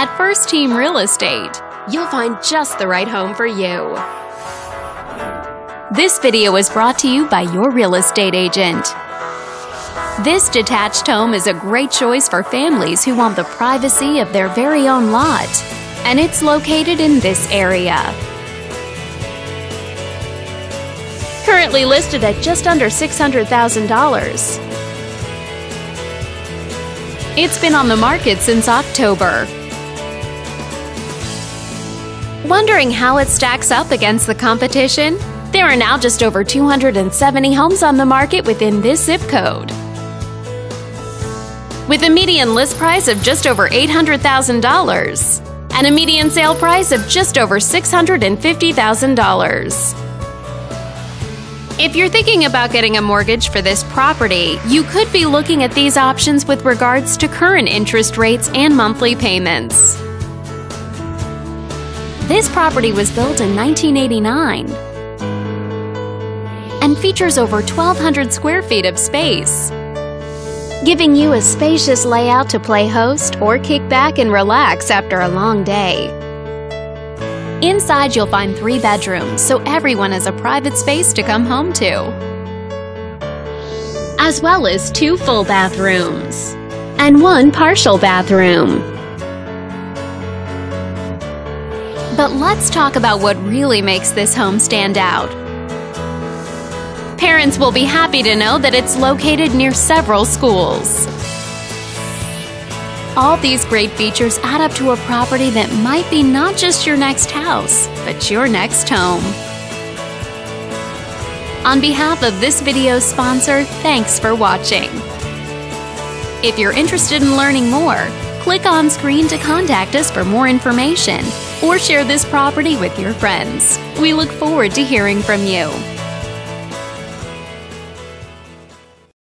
At First Team Real Estate, you'll find just the right home for you. This video is brought to you by your real estate agent. This detached home is a great choice for families who want the privacy of their very own lot, and it's located in this area. Currently listed at just under $600,000. It's been on the market since October. Wondering how it stacks up against the competition? There are now just over 270 homes on the market within this zip code. With a median list price of just over $800,000 and a median sale price of just over $650,000. If you're thinking about getting a mortgage for this property, you could be looking at these options with regards to current interest rates and monthly payments. This property was built in 1989 and features over 1,200 square feet of space, giving you a spacious layout to play host or kick back and relax after a long day. Inside, you'll find three bedrooms, so everyone has a private space to come home to. As well as two full bathrooms and one partial bathroom. But let's talk about what really makes this home stand out. Parents will be happy to know that it's located near several schools. All these great features add up to a property that might be not just your next house, but your next home. On behalf of this video's sponsor, thanks for watching. If you're interested in learning more, click on screen to contact us for more information or share this property with your friends. We look forward to hearing from you.